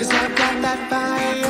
Cause I've got that fire.